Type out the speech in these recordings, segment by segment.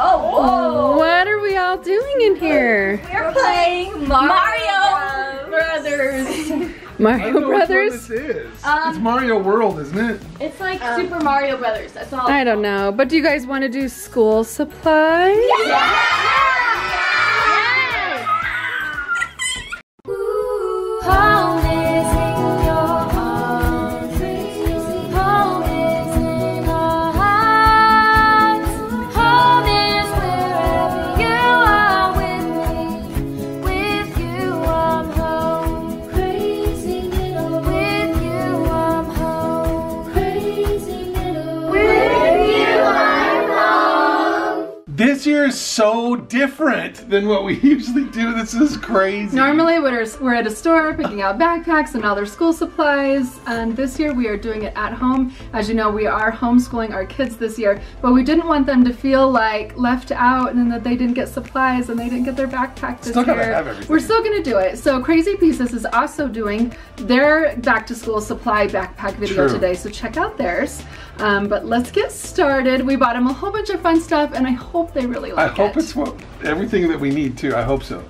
Oh, What are we all doing in here? We're playing Mario, Brothers. I Mario don't know which one Brothers? this is. Um, it's Mario World, isn't it? it's like Super Mario Brothers. That's all. I don't know, but do you guys want to do school supplies? Home so different than what we usually do. This is crazy. Normally we're, we're at a store picking out backpacks and other school supplies and this year we are doing it at home. As you know we are homeschooling our kids this year but we didn't want them to feel like left out and that they didn't get supplies and they didn't get their backpack this Still year. have everything. We're still gonna do it. So Crazy Pieces is also doing their back to school supply backpack video True. today so check out theirs. Um, but let's get started. We bought them a whole bunch of fun stuff and I hope they really I like hope it. It's what everything that we need too. I hope so.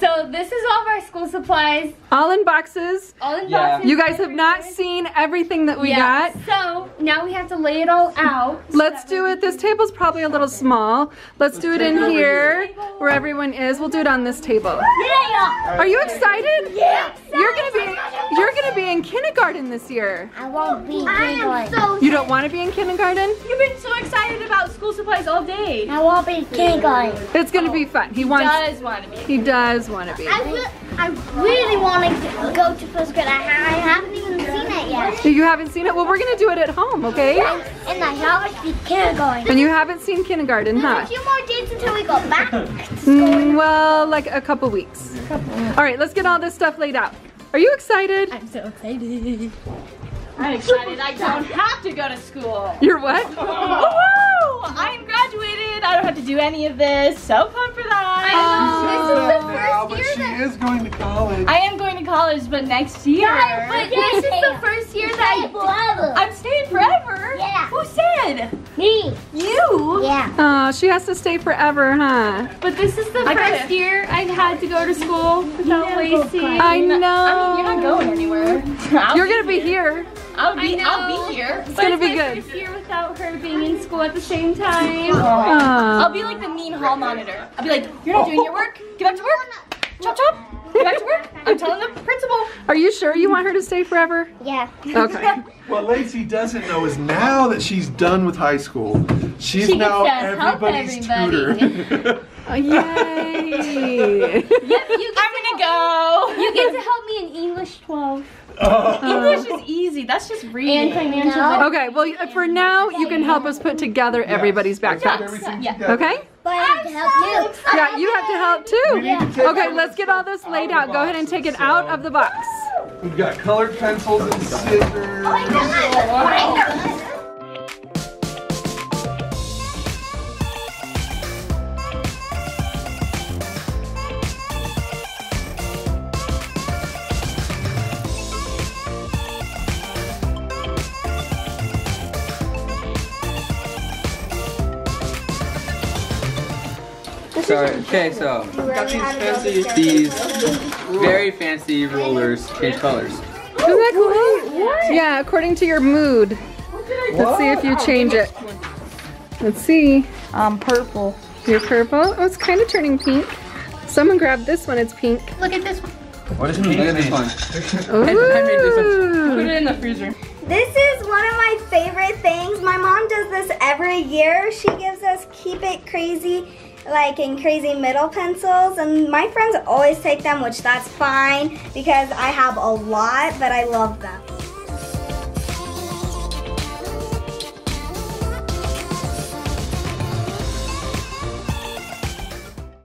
So this is all of our school supplies, All in boxes. all in Yeah. boxes. You guys have not seen everything that we yeah. got. So now we have to lay it all out. Let's do it. This table's probably a little small. Let's do it in here where everyone is. We'll do it on this table. Yeah. Are you excited? Yeah. You're gonna be you're gonna be in kindergarten this year. I won't be kindergarten. so You don't want to be in kindergarten? You've been so excited about school supplies all day. I won't be kindergarten. It's gonna be fun. He wants Does want to be. he does want to be. I, re- I really want to go to first grade. I, I haven't even seen it yet. You haven't seen it? Well, we're gonna do it at home, okay? And, and I haven't be kindergarten. And you haven't seen kindergarten, There's huh? a few more days until we go back. Mm, well, like a couple weeks. All right, let's get all this stuff laid out. Are you excited? I'm so excited. I'm excited. I don't have to go to school. You're what? Woo! I'm graduated. I don't have to do any of this. So pumped for that. Um, Says that now, but she is going to college. I am going to college, but next year. but this is the first year that I I'm staying forever. Yeah. Who said? Me. You. Yeah. Oh, she has to stay forever, huh? But this is the first year I've had to go to school without Lacey. I know. I mean, you're not going anywhere. I'll You're gonna be here. I'll be. I I'll be here. It's gonna be good. First year without her being in school at the same time. Aw. I'll be like the mean hall monitor. I'll be like, you're not doing your work. Get back to work. Chop chop. Get back to work. I'm telling the principal. Are you sure you want her to stay forever? Yeah. Okay. What Lacey doesn't know is now that she's done with high school, she's She now gets help everybody's everybody. tutor. Oh, yay. Yep, you I'm gonna go. You get to help me in English 12. Oh. English is easy. That's just reading. And financial. No. Okay, well, for now, you can help us put together everybody's Let's backpacks. everything Yeah. Okay? But I have to help you. Yeah, you have to help too. need to Okay, let's get all this laid out. Go ahead and take it out of the box. We've got colored pencils and scissors. Oh oh, So, okay, so got these fancy, these very fancy rulers change colors. Isn't that cool? Yeah, according to your mood. Let's see if you change it. Let's see. Um, purple. Your purple. Oh, it's kind of turning pink. Someone grab this one. It's pink. Look at this one. What is pink? Look at this one. Ooh. I made this one. Put it in the freezer. This is one of my favorite things. My mom does this every year. She gives us keep it crazy, like in crazy middle pencils. And my friends always take them, which that's fine because I have a lot, but I love them.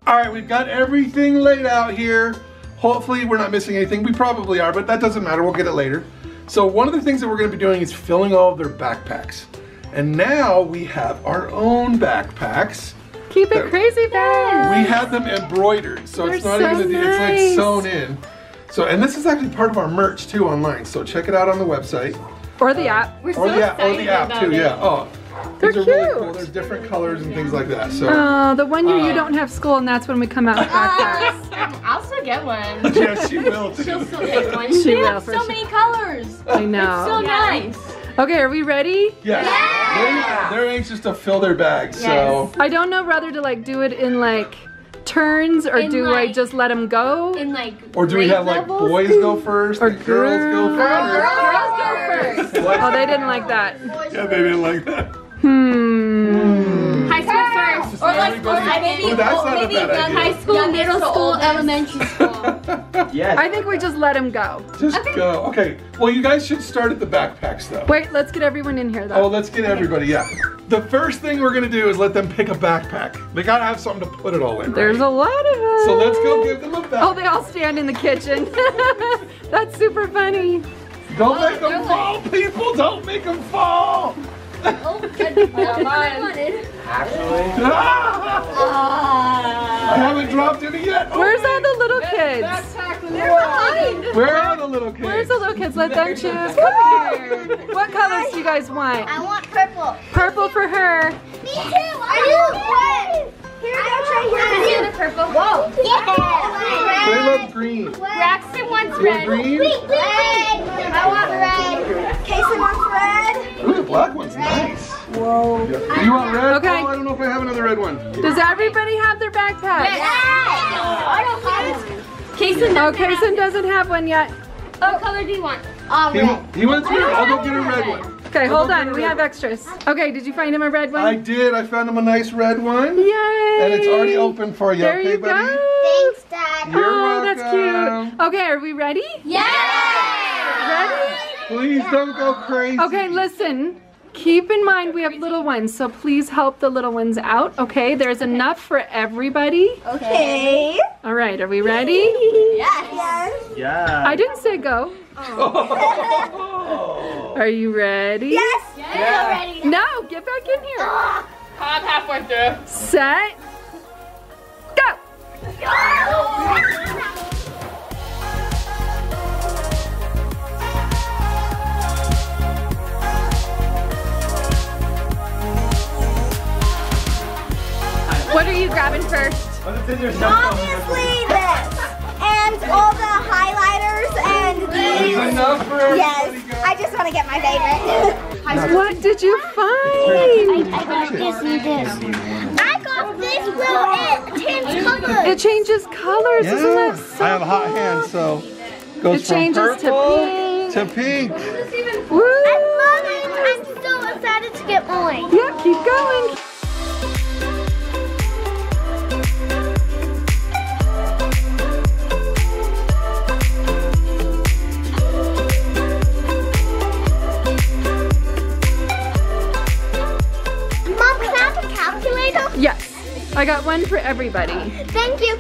All right, we've got everything laid out here. Hopefully we're not missing anything. We probably are, but that doesn't matter. We'll get it later. So one of the things that we're gonna be doing is filling all of their backpacks. And now we have our own backpacks. Keep it crazy, guys. We had them embroidered, so it's They're not so even, a, it's like sewn in. So, and this is actually part of our merch too online, so check it out on the website. Or the app. We're so Or the app, or the app too, it. yeah. Oh, They're These are really cute. cool. There's different colors and things like that. So Oh, the one year you Uh, don't have school and that's when we come out with backpacks. I'll still get one. yeah, she will too. She'll still get one. She they will, have for so sure. many colors. I know. So nice. Okay, are we ready? Yeah. They're, they're anxious to fill their bags. So I don't know whether to like do it in like turns or In, do I just let them go? In like or do we grade have like levels. boys go first Or and girls go girls. first? Girls go first. Oh, they didn't like that. Yeah, they didn't like that. High school first. Or like or maybe, Oh, that's or not a bad idea. high school, middle school, elementary school. Yes. I think we just let them go. Just go. Okay. Well, you guys should start at the backpacks though. Wait, let's get everyone in here though. Oh, let's get everybody. Yeah. The first thing we're gonna do is let them pick a backpack. They gotta have something to put it all in. There's a lot of them. So let's go give them a backpack. Oh, they all stand in the kitchen. That's super funny. Don't make them fall, people. Don't make them fall. Oh, Actually. Ah! I haven't dropped any yet. Oh, Where's wait. all the little kids? Where are the little kids? Where's the little kids? Let them choose. Come here. What colors do you guys want? I want purple. Purple for her. Me too. I want red. Here, go try here. the purple. Whoa. They love green. Braxton wants You want red. green? Red. I want red. Casey wants red. Ooh, the black one's nice. Whoa. You want red? Okay. Oh, I don't know if I have another red one. Does everybody have their backpack? I don't have Kason Oh, doesn't have Kason doesn't have one yet. What color do you want? um, He, red. he wants red. I'll go get a red one. Okay, hold on. We have extras. Okay, did you find him a red one? I one? did. I found him a nice red one. Yay! And it's already open for you. There okay, you buddy? go. Thanks, Dad. You're oh, that's welcome. cute. Okay, are we ready? Ready? Please don't go crazy. Okay, listen. Keep in mind we have little ones, so please help the little ones out, okay? There's enough for everybody. Okay. All right, are we ready? Yes. Yeah. I didn't say go. Oh. Are you ready? Yes. Already. No, get back in here. I'm halfway through. Set. Go. What are you grabbing first? Obviously this. And all the highlighters and these. enough for everybody, Yes. I just want to get my favorite. What did you find? I got this and this. I got this little it change colors. It changes colors, isn't that so I have a hot hand, so goes It from changes to pink. to pink. Woo! I love it. I'm so excited to get mine. Yeah, keep going. I got one for everybody. Thank you.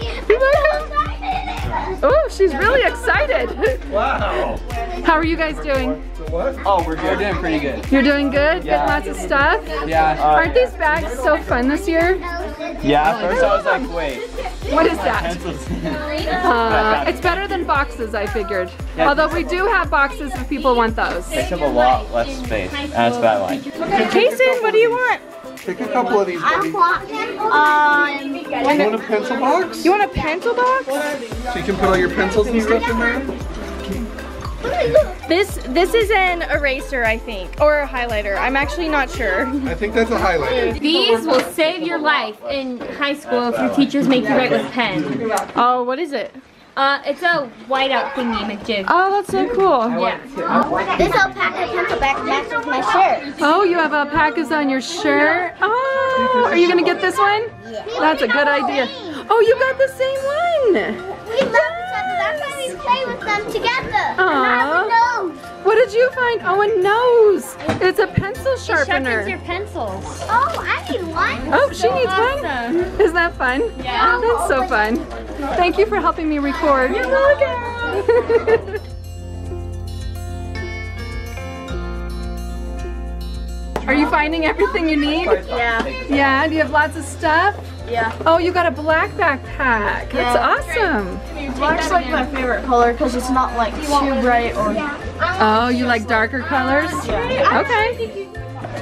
Oh, she's really excited. Wow. How are you guys doing? What? Oh, we're, we're doing pretty good. You're doing good? Yeah. Getting lots of stuff? Yeah. Aren't these bags so fun this year? Yeah. At first I was like, wait. What is that? Uh, it's better than boxes, I figured. Yeah. Although we do have boxes if people want those. Takes up a lot less space. And it's that line. Kason, what do you want? Take a couple of these, buddy. want Um, You want a pencil box? you want a pencil box? So you can put all your pencils and stuff in there? This this is an eraser, I think, or a highlighter. I'm actually not sure. I think that's a highlighter. These will save your life in high school if your teachers make you write with pen. Oh, what is it? Uh, it's a whiteout thingy, McJig. Oh, that's so cool. Yeah. This alpaca pencil back matches my shirt. Oh, you have alpacas on your shirt? Oh, are you gonna get this one? Yeah. That's a good idea. Oh, you got the same one. We love each other. That's why we play with them together. And I have a nose. What did you find? Oh, a nose. It's a pencil Sharpens sharpener. your pencils. Oh, I need one. Oh, she needs one. Isn't that fun? Yeah. That's so fun. Thank you for helping me record. You're welcome. Are you finding everything you need? Yeah. Yeah, do you have lots of stuff? Yeah. Oh, you got a black backpack. That's awesome. Black's like my favorite color because it's not like too bright or. Oh, you like darker colors? Yeah. Okay.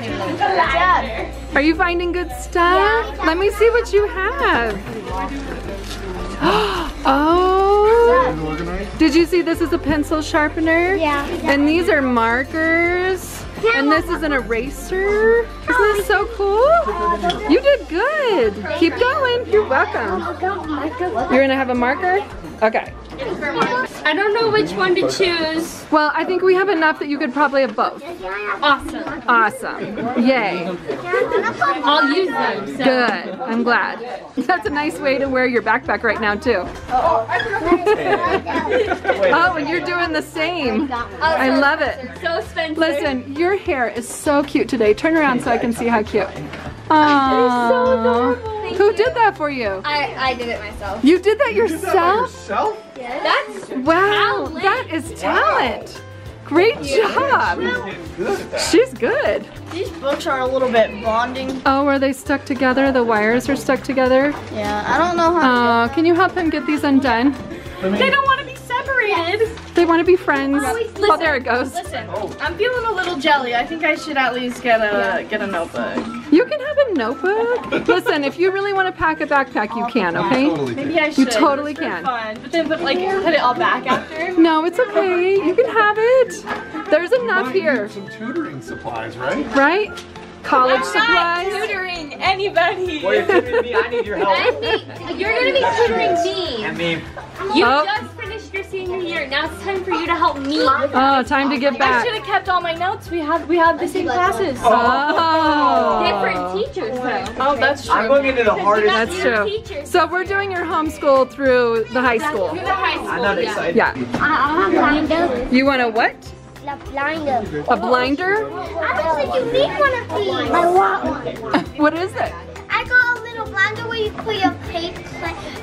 even know. Dad. Are you finding good stuff? Let me see what you have. oh. Did you see this is a pencil sharpener? Yeah. And these are markers. And this is an eraser. Isn't this so cool? You did good. Keep going. You're welcome. You're gonna have a marker? Okay. I don't know which one to choose. Well, I think we have enough that you could probably have both. Awesome. Awesome. Yay. I'll use them. So. Good. I'm glad. That's a nice way to wear your backpack right now too. Oh, and you're doing the same. I love it. So Spencer. Listen, your hair is so cute today. Turn around so I can see how cute. Aww. Who did that for you? I, I did it myself. You did that You did that yourself? Yourself? That's Wow, that is talent. Great job. Good at that. She's good. These books are a little bit bonding. Oh, are they stuck together? The wires are stuck together? Yeah, I don't know how. Oh, can you help him get these undone? they don't want to be separated. They want to be friends. Oh, there it goes. Listen, I'm feeling a little jelly. I think I should at least get a get a notebook. You can have a notebook. Listen, if you really want to pack a backpack, you oh, can, okay? Totally. Maybe I should. You totally It's for can. Fun, but then put like put it all back after. No, it's okay. You can have it. There's enough Might need here, Some tutoring supplies, right? right? College I'm not tutoring anybody. Well, you're tutoring me. I need your help. You're gonna be tutoring me. And me. You Oh. just finished your senior year. Now it's time for you to help me. Oh, time to give back! I should have kept all my notes. We had we had the same classes. Oh. Different teachers though. Oh, that's true. I'm going into the hardest. That's Your true. teachers. So we're doing your homeschool through the high school. Through the high school. I'm not yeah. excited. Yeah. I'm blinder. You want a what? A blinder. A blinder? I don't think you need one of these. I want one. What is it? I got a little blinder where you put your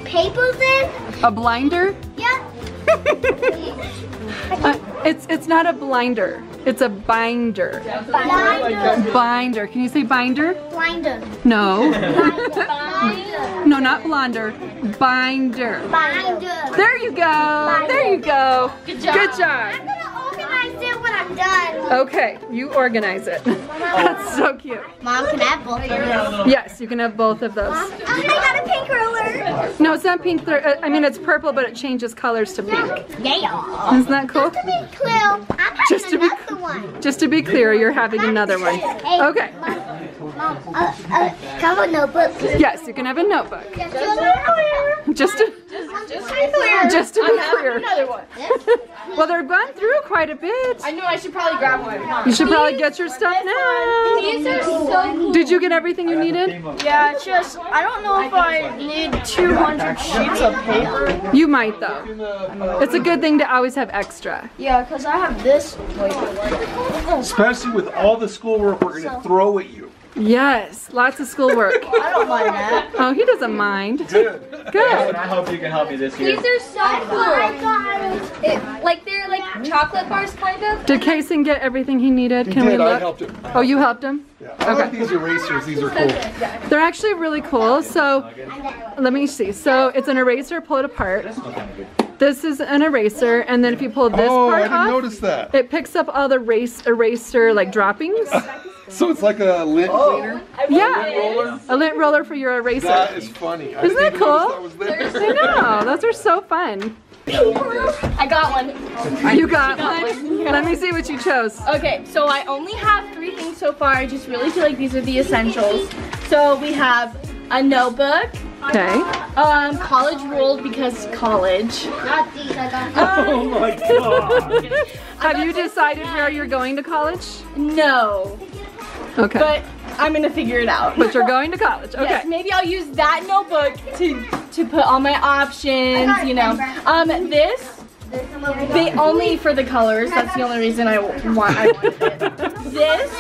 papers in. A blinder? Yeah. Uh, it's it's not a blinder. It's a binder. Blinder. Binder. Can you say binder? Blinder. No. Blinder. no, not blonder. Binder. Binder. There you go. There you go. Good job. Good job. I'm done. Okay, you organize it. That's so cute. Mom, can I have both of them? Yes, you can have both of those. Oh, I got a pink ruler. No, it's not pink. uh, I mean, it's purple, but it changes colors to pink. Yeah. Isn't that cool? To be clear, I'm having Just to be- one. Just to be clear, you're having another one. Okay. Mom, uh, uh, come a notebook. Yes, you can have a notebook. Just clear. Just to, Just to be clear, just to I'm be clear. another one. Well, they're gone through quite a bit. I know I should probably grab one. You should probably get your stuff now. These are so cool. Did you get everything you needed? Yeah, it's just I don't know if I need 200 sheets of paper. You might though. It's a good thing to always have extra. Yeah, cause I have this. Especially with all the schoolwork we're going to throw at you. Yes, lots of schoolwork. I don't mind that. Oh, he doesn't mind. Good. Good. I hope you can help me this year. These are so cool. It, like they're like chocolate bars, kind of. Did Kason get everything he needed? He Can we did. I look? helped him. Oh, you helped him? Yeah. I like these erasers. These are cool. They're actually really cool. So let me see. So it's an eraser, pull it apart. This is an eraser, and then if you pull this Oh, I part didn't off, notice that. it picks up all the race eraser like droppings. So it's like a lint cleaner? Yeah, roller? a lint roller for your eraser. That is funny. I Isn't that didn't even cool? that was there. I know, those are so fun. I got one. You got one? Let me see what you chose. Okay, so I only have three things so far. I just really feel like these are the essentials. So we have a notebook, Okay. um, college ruled because college. Not these, I got Oh my god. Have you decided where you're going to college? No, Okay. but I'm gonna figure it out. But you're going to college. Yes, Okay. maybe I'll use that notebook to to put all my options. You know, um, this they only for the colors. That's the only reason I want. I wanted it. This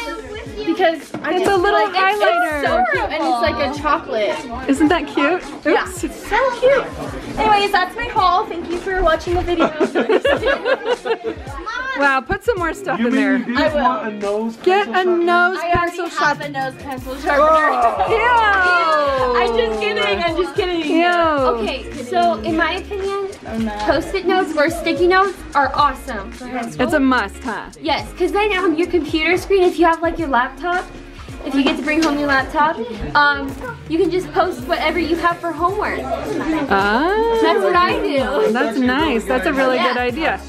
because I It's just a little like highlighter. It's so cute, and it's like a chocolate. Isn't that cute? Yeah, Oops. so cute. Anyways, that's my haul. Thank you for watching the video. Wow, put some more stuff You in there. you I will. want a nose Get pencil a sharpener? nose I already pencil have sharpener. a nose pencil sharpener. Oh. Ew. I'm just kidding. I'm just kidding. Ew. Okay, so in my opinion, post-it notes or sticky notes are awesome for high school. It's a must, huh? Yes, because then on your computer screen, if you have like your laptop, if you get to bring home your laptop, um, you can just post whatever you have for homework. Ah, That's what I do. that's nice. That's a really good idea.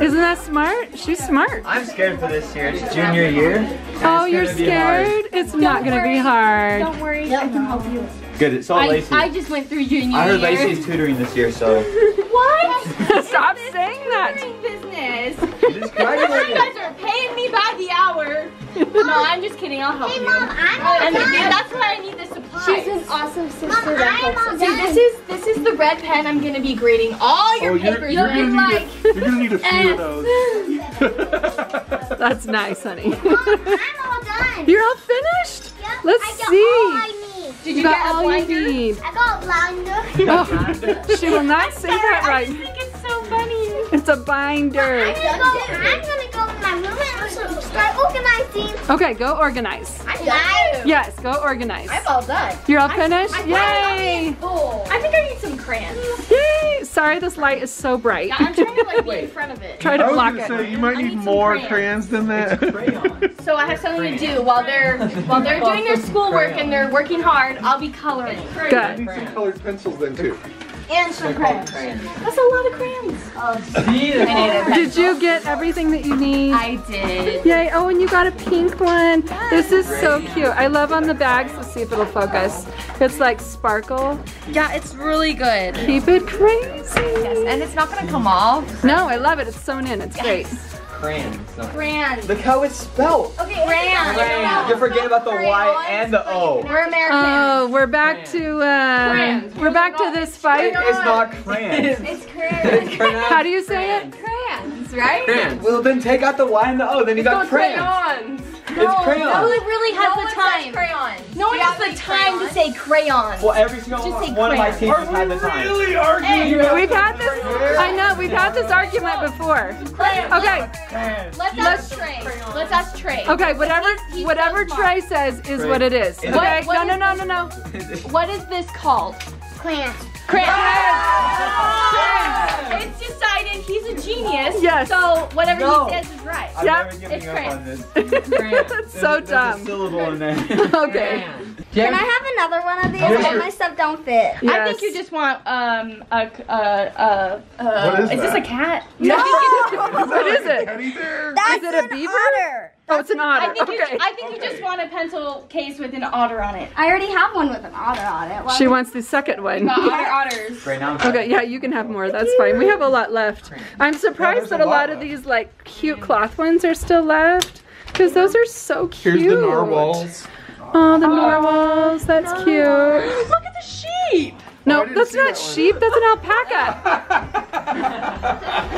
Isn't that smart? She's smart. I'm scared for this year. It's junior year. Oh, you're gonna be hard. scared? It's not gonna be hard. Don't worry, I can help you. Good, it's all I, Lacey. I just went through junior I heard year. Lacey's tutoring this year, so. What? Stop saying that. business. Just You guys are paying me by the hour. No, I'm just kidding. I'll help Hey, you. Mom, I'm oh, And all done. that's why I need the supplies. She's an awesome sister Mom, that helps us. See, this is this is the red pen. I'm gonna be grading all your Oh, papers. you're, You'll gonna need like, a, you're gonna need a few of those. That's nice, honey. Mom, I'm all done. You're all finished? Yep, Let's I see. all I need. did You you got get a all you blinder? need. I got blinder. Oh, she will not say that I right. just think it's so funny. It's a binder. I'm gonna go. I'm gonna go in my room and start organizing. Okay, go organize. I'm done. Yes, go organize. I'm all done. You're all finished? I'm Yay! full. I think I need some crayons. Yay! Sorry, this light is so bright. Yeah, I'm trying to like be in front of it. Try I to was block gonna it. say you might need need more crayons. crayons than that. So I have something to do while they're while they're doing their schoolwork and they're working hard. I'll be coloring. I Good. need some colored pencils then too. And some crayons. That's a lot of crayons. Oh, geez. did you get everything that you need? I did. Yay, oh, and you got a pink one. This is so cute. I love on the bags. Let's see if it'll focus. It's like sparkle. Yeah, it's really good. Keep it crazy. Yes, and it's not gonna come off. No, I love it. It's sewn in. It's great. Crayons. So. Crayons. Look how it's spelled. Okay, crayons. You're forgetting about the Y and the O. We're American. Oh, we're back to uh, Crayons. we're back to this fight. It's not crayons. it's crayons. It's crayons. How do you say it? crayons, right? Crayons. Well, then take out the Y and the O. Then you got crayons. Crayons. It's No one really has the time. crayons. No one has the time to say crayons. Well, every single Just say one of my crayons. teachers had the time. Really arguing about We've had this. I know we've had this argument before. Crayons. Okay, Let's ask Trey. Let's ask Trey. okay. Whatever He's- he's whatever so. Trey says is what it is. Okay. What, what no, no, no, no, no. what is this called? Crayons. Crayons. It's decided he's a genius. Yes. So whatever No. he says is right. I'm Yep. never giving It's up crayons. on this. That's so There's a- there's a dumb. syllable in there. Okay. Can I have another one of these? Yes. My stuff don't fit. I think you just want um a uh uh uh. What is this that? a cat? No. what is it? Teddy bear. That's it a beaver? otter. Oh, it's an I otter. think you. Okay. I think you just want a pencil case with an otter on it. I already have one with an otter on it. Why She wants the second one. Got otter otters. Right now. Okay, yeah, you can have more. That's fine. We have a lot left. I'm surprised there's that a a lot lot of these like cute cloth ones are still left. Because those are so cute. Here's the narwhals. Oh, the narwhals. That's cute. Look at the sheep. No, I didn't that's not that sheep. That's an alpaca.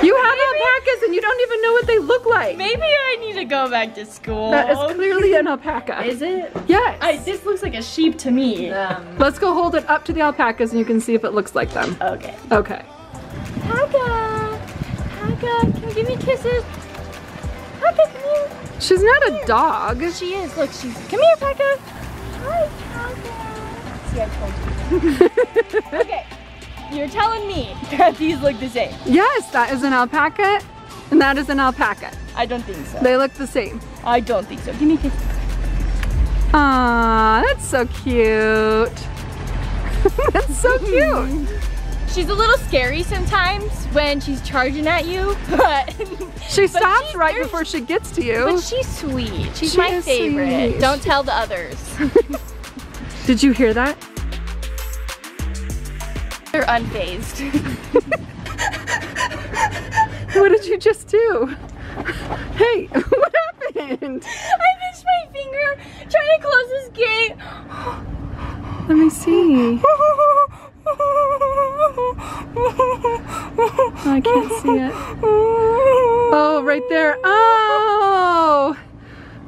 you have alpacas and you don't even know what they look like. Maybe I need to go back to school. That is clearly an alpaca. Is it? Yes. I, this looks like a sheep to me. Um, Let's go hold it up to the alpacas and you can see if it looks like them. Okay. Okay. Paga, Paga, can you give me kisses? Paga, come here. She's not a dog. She is. Look, she's. Come here, Paga. Hi, Paga. See, I told you. okay. You're telling me that these look the same. Yes, that is an alpaca and that is an alpaca. I don't think so. They look the same. I don't think so. Give me a kiss. Aw, that's so cute. that's so cute. She's a little scary sometimes when she's charging at you, but She stops she's right before she gets to you. but she's sweet. She's She my favorite. sweet. Don't tell the others. Did you hear that? They're unfazed. What did you just do? Hey, what happened? I pinched my finger trying to close this gate. Let me see. Oh, I can't see it. Oh, right there. Oh,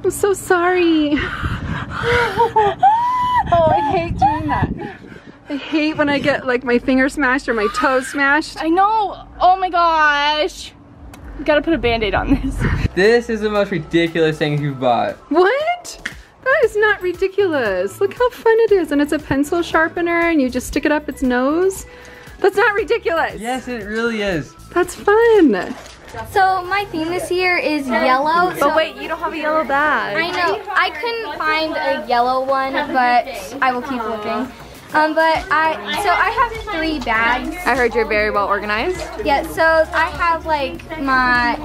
I'm so sorry. Oh, I hate doing that. I hate when I get like my finger smashed or my toe smashed. I know. Oh my gosh. Gotta put a band-aid on this. This is the most ridiculous thing you've bought. What? That is not ridiculous. Look how fun it is. And it's a pencil sharpener and you just stick it up its nose. That's not ridiculous. Yes, it really is. That's fun. So my theme this year is yellow. So But wait, you don't have a yellow bag. I know. I couldn't find a yellow one, but I will keep looking. Um, but I so I have three bags. I heard you're very well organized. Yeah, so I have like my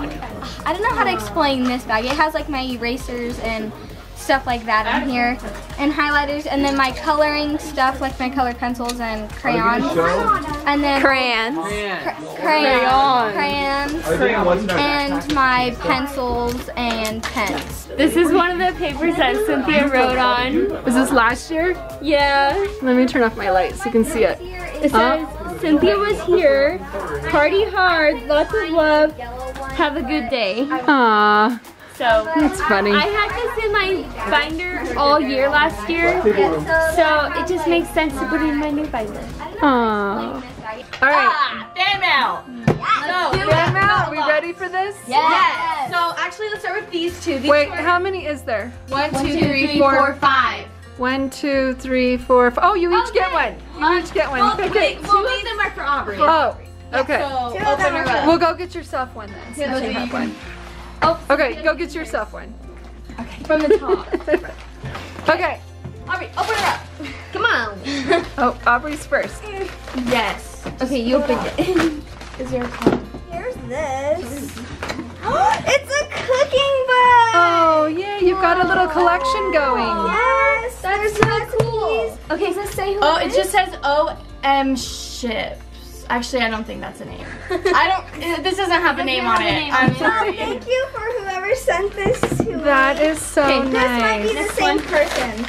I don't know how to explain this bag. It has like my erasers and stuff like that in here and highlighters and then my coloring stuff like my colored pencils and crayons and then Crayons. crayons, crayons crayons and my pencils and pens. This is one of the papers that Cynthia wrote on. Was this last year? Yeah. Let me turn off my light so you can see it. It says Cynthia was here. Party hard. Lots of love. Have a good day. Aww, So that's funny. I had this in my binder all year last year. So it just makes sense to put it in my new binder. Aww. All right, Ah, fan mail. So, fan out. Are we ready for this? yes. So actually, let's start with these two. These Wait, two are- how many is there? One, two, three, four, five. One, two, three, four. Oh, you each get one. You each get one. Well, Okay. wait, two of them are for Aubrey. Oh, okay. So open her up. We'll go get yourself one then. Since you have one. Oh, Okay, go get yourself one. Okay. From the top. Okay. Aubrey, open it up. Come on. Oh, Aubrey's first. Yes. Okay, you opened it. Is there a card? Here's this. it's a cooking book. Oh, yeah, you've got a little collection going. Yes, that's so cool. Okay, does it say who Oh, it just says OM Ships. Actually, I don't think that's a name. I don't, uh, this doesn't have a name on it. I'm Well, sorry. thank you for whoever sent this to That me. is so Okay, This might be nice. the same person.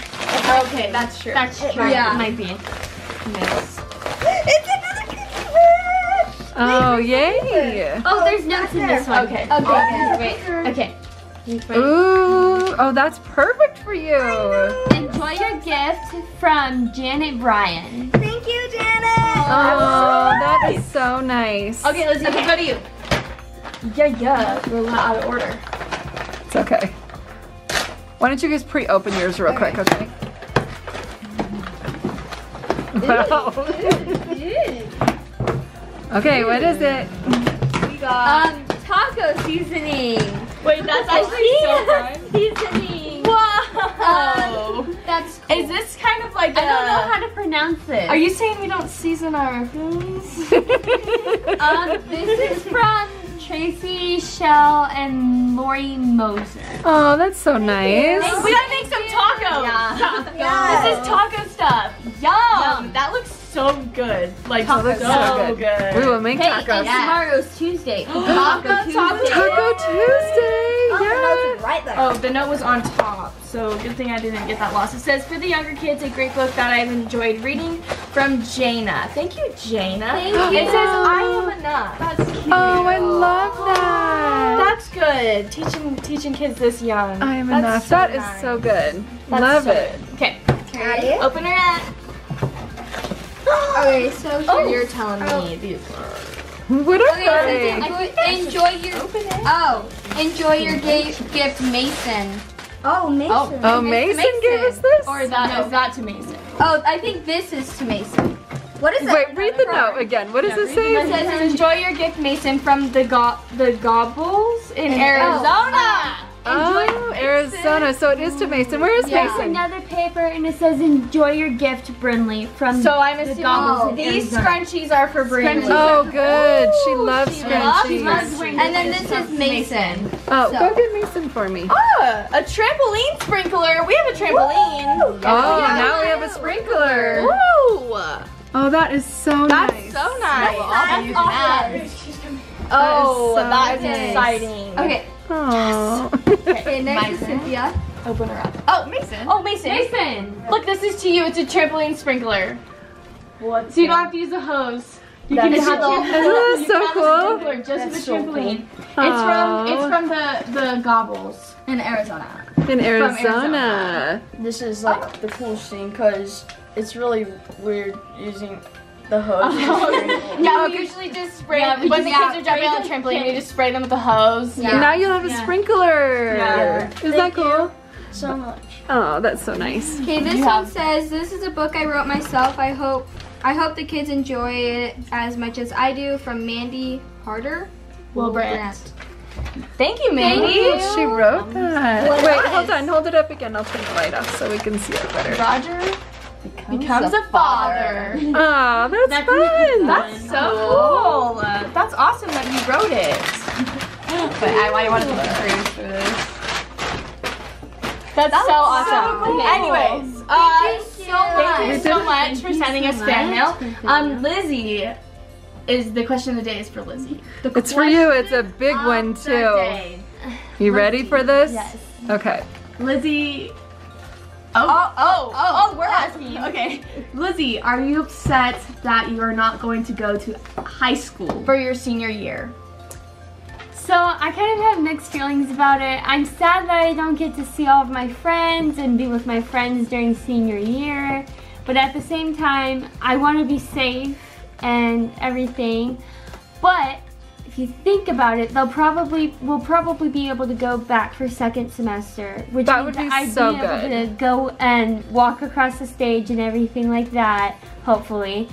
Okay, that's true. That's true. Yeah. It might be. Miss. It's another cooking book. Oh, yay. Oh, there's notes in this one. Okay. Okay. Wait. Okay. Ooh, oh, that's perfect for you. Enjoy your gift from Janet Bryan. Thank you, Janet. Oh, that is so nice. Okay, let's okay. go to you. Yeah, yeah. We're out of order. It's okay. Why don't you guys pre-open yours real quick, okay? Wow. okay, what is it? We got. Um, taco seasoning. wait, that's actually so fun. Seasoning. Whoa. That's. Is this kind of like I don't know how to pronounce it. Are you saying we don't season our foods? Um, this is from Tracy Shell and Lori Moser. Oh, that's so nice. we gotta make some tacos. Yeah. This is taco stuff. Yum. That looks so good. Like so, looks so good. We will make Hey, tacos. and tomorrow's Tuesday. Taco Taco Tuesday. Taco Tuesday. Oh, Yeah. the right there. Oh, the note was on top, so good thing I didn't get that lost. It says, for the younger kids, a great book that I've enjoyed reading from Jana. Thank you, Jana. Thank It you. says, I am enough. That's cute. Oh, I love that. That's good. Teaching teaching kids this young. I am That's enough. so that is nice. so good. That's love so it. good. Okay, Ready? open her up. Okay, so Oh, you're telling me oh. these What are Okay, they? enjoy, enjoy your oh, enjoy your ga- gift, Mason. Oh, Mason. Oh, oh Mason, Mason. gave us this? Or that no. that is that to Mason? Oh, I think this is to Mason. What is it? Wait, read the note again. What does it It say? says, enjoy your gift, Mason, from the go- the Gobbles in Arizona. Oh, Arizona. So it is to Mason. Where is There's Mason? another paper and it says enjoy your gift, Brinley. From So I'm the assuming Gobbles in these Arizona. scrunchies are for Brinley. Scrunchies. Oh, good. She loves She scrunchies. scrunchies. And then this is Mason. Oh, So- go get Mason for me. Ah, a trampoline sprinkler. We have a trampoline. Oh, now we have a sprinkler. Woo! Oh, that is so That's nice. so nice. That's awesome. Oh, so that is nice. exciting. Okay, Oh. okay next is Cynthia. Open her up. Oh, Mason. Oh, Mason. Mason. Look, this is to you. It's a trampoline sprinkler. What? So you don't have to use a hose. You can That's have the, Isn't you so can have the cool? sprinkler just That's the so trampoline. Aw. It's from it's from the the gobbles in Arizona. In Arizona. Arizona. This is like the coolest thing because it's really weird using the hose. Yeah, we usually just spray Yeah, we when the yeah, kids are jumping on the the trampoline. We just spray them with the hose. Yeah. Now you'll have a Yeah. sprinkler. Yeah. Isn't that cool? so much. Oh, that's so nice. Okay, this You one have- says this is a book I wrote myself. I hope I hope the kids enjoy it as much as I do. From Mandy Harder. Wilbrandt. Thank you, Mandy. Oh, she wrote um, that. Wait, hold on, hold it up again. I'll turn the light off so we can see it better. Roger becomes a father. Oh, that's, fun. That's so cool. Uh, That's awesome that you wrote it. But I, I want to be praised for this. That's, so awesome. cool. Anyways, uh, Thank you so thank you much. so much for sending us fan mail. Um, Lizzie is the question of the day is for Lizzie. The It's for you. It's a big one too. day. You ready for this? Yes. Okay. Lizzie. Oh. Oh, oh, oh, oh, oh, we're asking. Okay. Lizzie, are you upset that you are not going to go to high school for your senior year? So I kind of have mixed feelings about it. I'm sad that I don't get to see all of my friends and be with my friends during senior year. But at the same time, I want to be safe and everything. But if you think about it, they'll probably we'll probably be able to go back for second semester, which That means would be I'd so be able good. to go and walk across the stage and everything like that. Hopefully.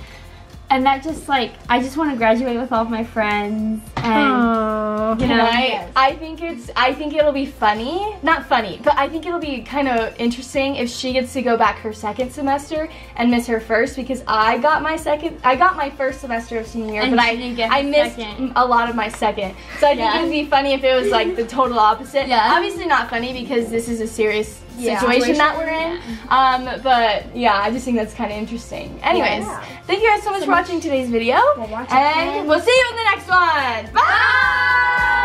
And that just like I just want to graduate with all of my friends and Oh. you know I, I think it's I think it'll be funny. Not funny, but I think it'll be kind of interesting if she gets to go back her second semester and miss her first because I got my second I got my first semester of senior year, And but I didn't get I missed second. a lot of my second. So I think Yeah. it'd be funny if it was like the total opposite. Yeah. Obviously not funny because this is a serious Yeah. situation that we're in. Um, but yeah, I just think that's kind of interesting. Anyways, thank you guys so much for watching today's video. and we'll see you in the next one. Bye!